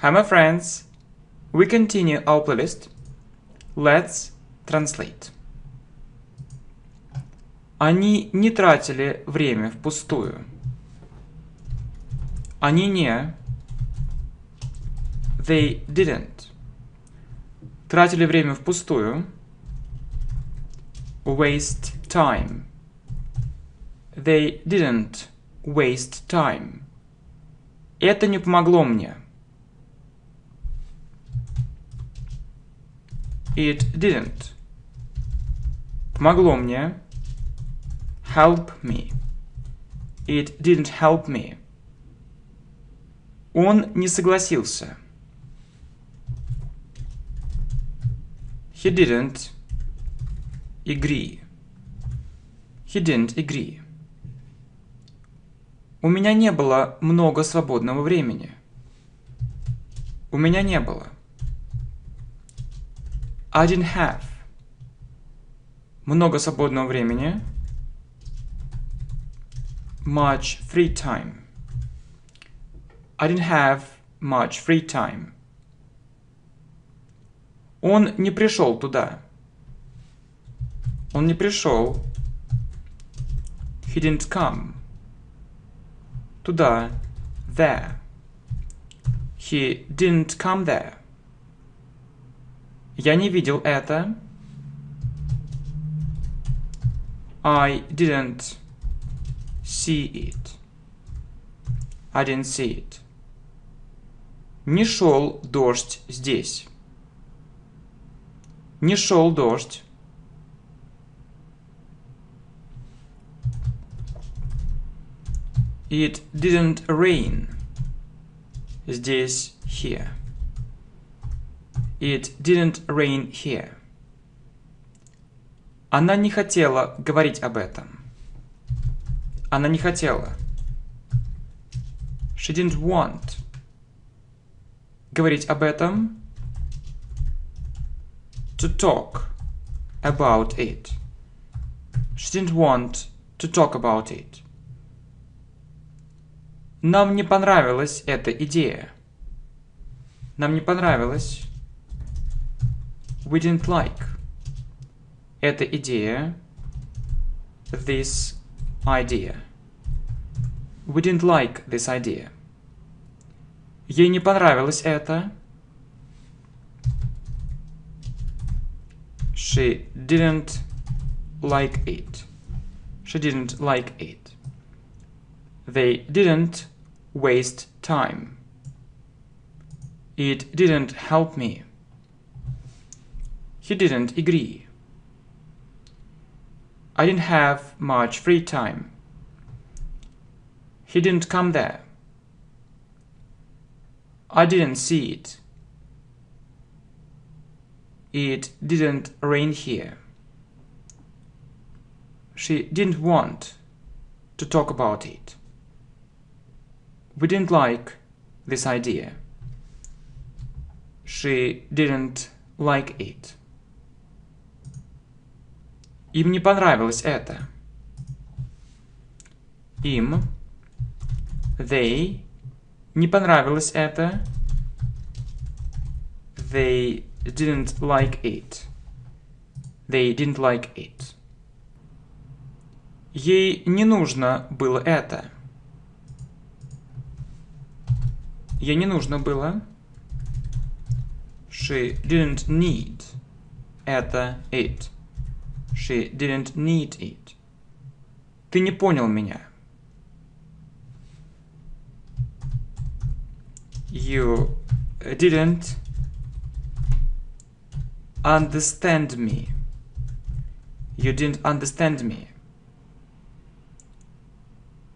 Hi, my friends. We continue our playlist. Let's translate. Они не тратили время впустую. Они не. They didn't. Тратили время впустую. Waste time. They didn't waste time. Это не помогло мне. It didn't. Помогло мне. Help me. It didn't help me. Он не согласился. He didn't agree. He didn't agree. У меня не было много свободного времени. У меня не было. I didn't have. Много свободного времени. Much free time. I didn't have much free time. Он не пришел туда. Он не пришел. He didn't come. Туда. There. He didn't come there. Я не видел это. I didn't see it. I didn't see it. Не шел дождь здесь. Не шел дождь. It didn't rain. Здесь, here. It didn't rain here. Она не хотела говорить об этом. Она не хотела. She didn't want. Говорить об этом. To talk about it. She didn't want to talk about it. Нам не понравилась эта идея. Нам не понравилась. We didn't like. Эта идея. This idea. We didn't like this idea. Ей не понравилось это. She didn't like it. She didn't like it. They didn't waste time. It didn't help me. He didn't agree. I didn't have much free time. He didn't come there. I didn't see it. It didn't rain here. She didn't want to talk about it. We didn't like this idea. She didn't like it. Им не понравилось это. Им. They. Не понравилось это. They didn't like it. They didn't like it. Ей не нужно было это. Ей не нужно было. She didn't need это it. She didn't need it. Ты не понял меня. You didn't understand me. You didn't understand me.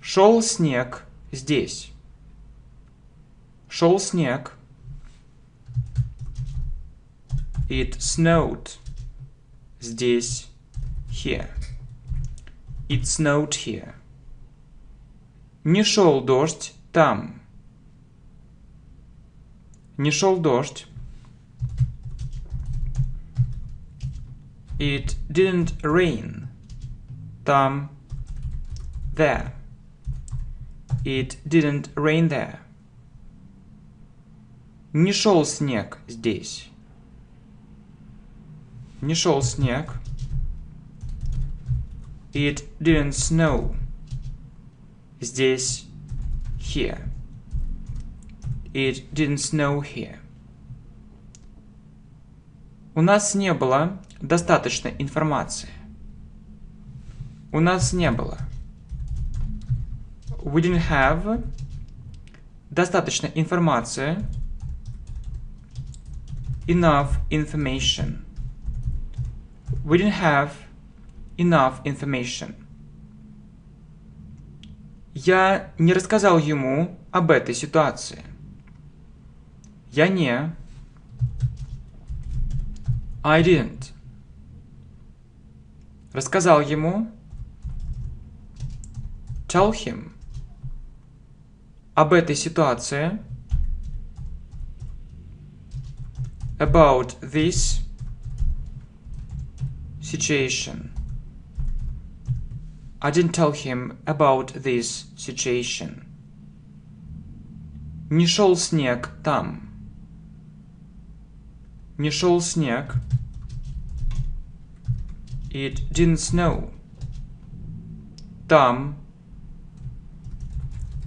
Шел снег здесь. Шел снег. It snowed. Здесь. Here. It snowed here. Не шел дождь там. Не шел дождь. It didn't rain. Там. There. It didn't rain there. Не шел снег здесь. Не шел снег. It didn't snow. Здесь. Here. It didn't snow here. У нас не было достаточно информации. У нас не было. We didn't have достаточно информации. Enough information. We didn't have enough information. Я не рассказал ему об этой ситуации. Я не. I didn't. Рассказал ему. Tell him. Об этой ситуации. About this situation. I didn't tell him about this situation. Не шел снег там. Не шел снег. It didn't snow. Там.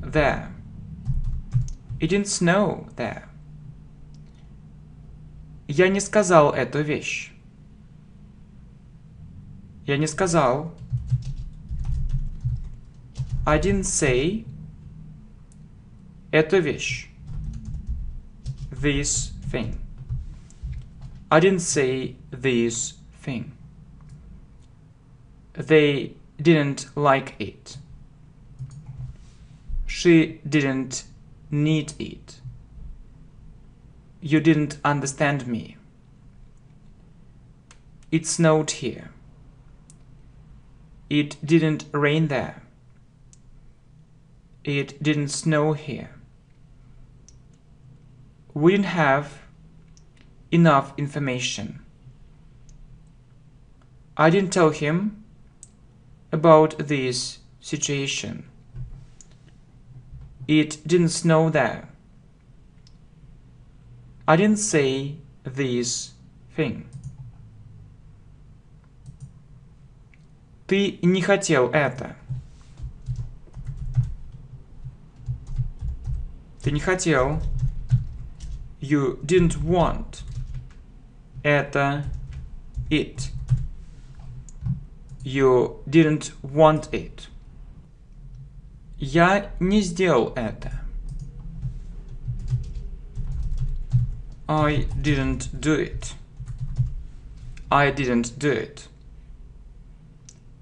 There. It didn't snow there. Я не сказал эту вещь. Я не сказал. I didn't say эту вещь. This thing. I didn't say this thing. They didn't like it. She didn't need it. You didn't understand me. It snowed here. It didn't rain there. It didn't snow here. We didn't have enough information. I didn't tell him about this situation. It didn't snow there. I didn't say this thing. Ты не хотел это. Ты не хотел. You didn't want. Это it. You didn't want it. Я не сделал это. I didn't do it. I didn't do it.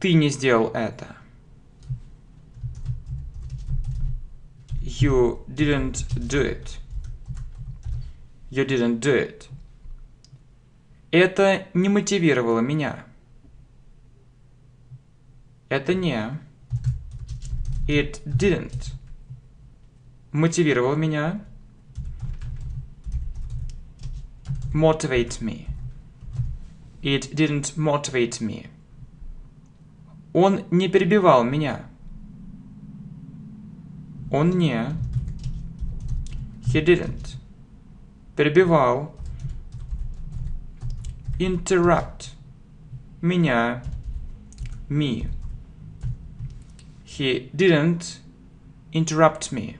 Ты не сделал это. You didn't do it. You didn't do it. Это не мотивировало меня. Это не. It didn't. Мотивировал меня. Motivate me. It didn't motivate me. Он не перебивал меня. Он не. He didn't. Перебивал. Interrupt. Меня. Me. He didn't interrupt me.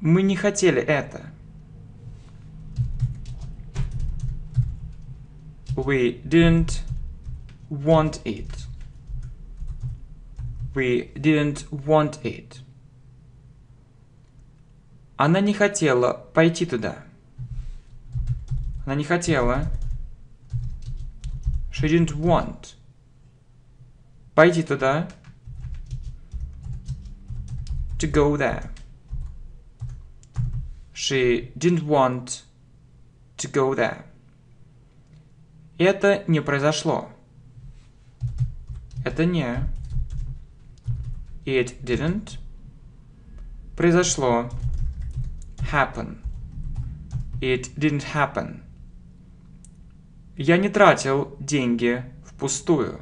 Мы не хотели это. We didn't want it. We didn't want it. Она не хотела пойти туда. Она не хотела. She didn't want. Пойти туда. To go there. She didn't want to go there. Это не произошло. Это не. It didn't. Произошло. Happen. It didn't happen. Я не тратил деньги впустую.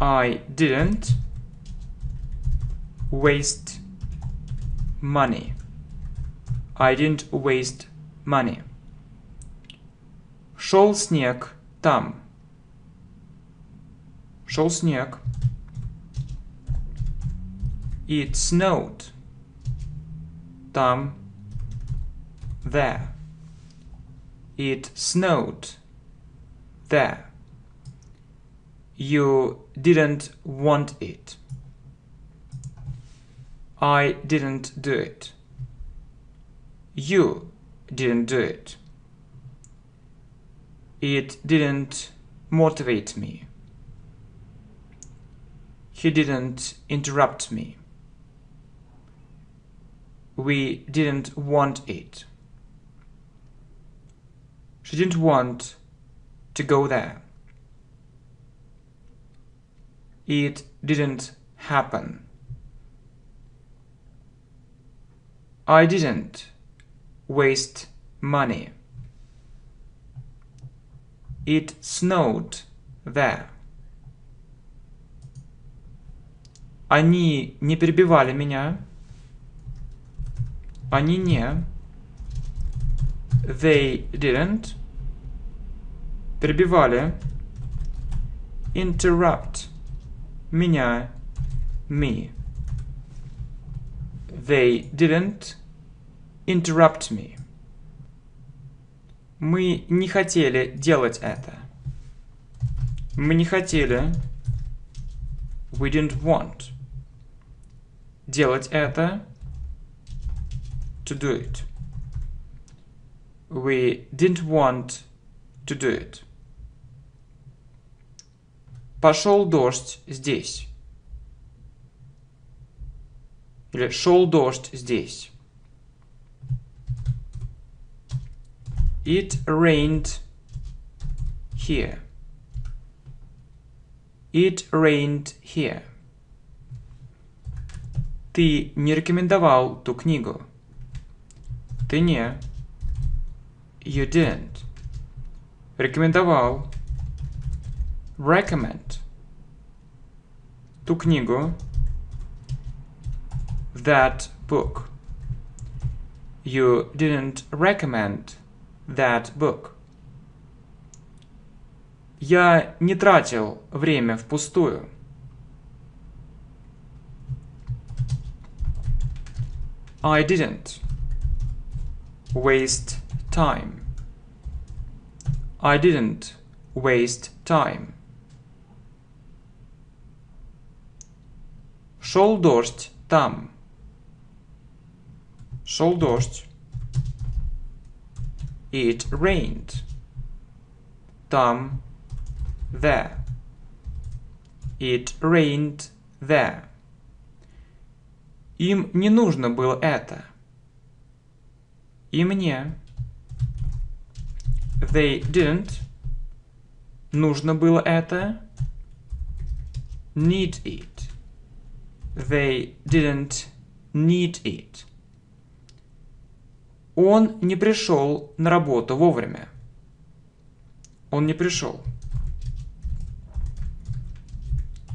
I didn't waste money. I didn't waste money. Шел снег там. Шел снег. It snowed. Там. There. It snowed. There. You didn't want it. I didn't do it. You didn't do it. It didn't motivate me. He didn't interrupt me. We didn't want it. She didn't want to go there. It didn't happen. I didn't waste money. It snowed there. Они не перебивали меня. Они не. They didn't. Перебивали. Interrupt. Меня. Me. They didn't interrupt me. Мы не хотели делать это. Мы не хотели. We didn't want. Делать это. To do it. We didn't want to do it. Пошел дождь здесь. Или шел дождь здесь. It rained here. It rained here. Ты не рекомендовал ту книгу. Ты не. You didn't. Рекомендовал. Recommend. Ту книгу. That book. You didn't recommend that book. Я не тратил время впустую. I didn't waste time. I didn't waste time. Шел дождь там. Шел дождь. It rained. Там. There. It rained there. Им не нужно было это. И мне. They didn't. Нужно было это. Need it. They didn't need it. Он не пришел на работу вовремя. Он не пришел.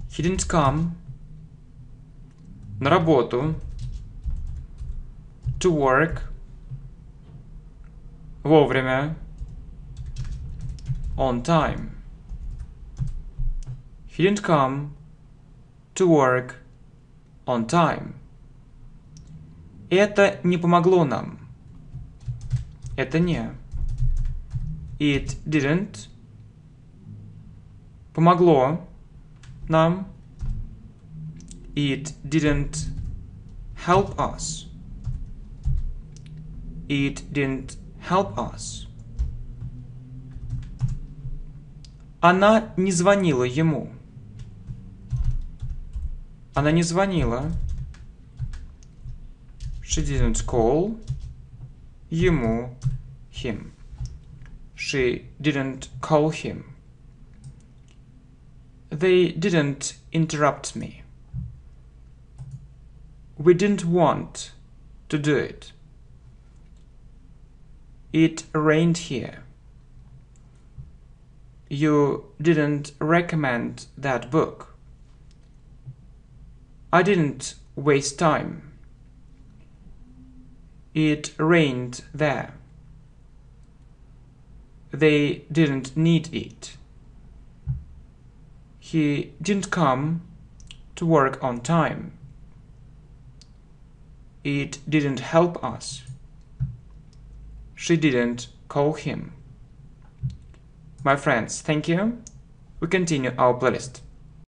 He didn't come на работу to work вовремя on time. He didn't come to work on time. Это не помогло нам. Это не. It didn't. Помогло нам. It didn't help us. It didn't help us. Она не звонила ему. Она не звонила. She didn't call ему him. She didn't call him. They didn't interrupt me. We didn't want to do it. It rained here. You didn't recommend that book. I didn't waste time. It rained there. They didn't need it. He didn't come to work on time. It didn't help us. She didn't call him. My friends, thank you. We continue our playlist.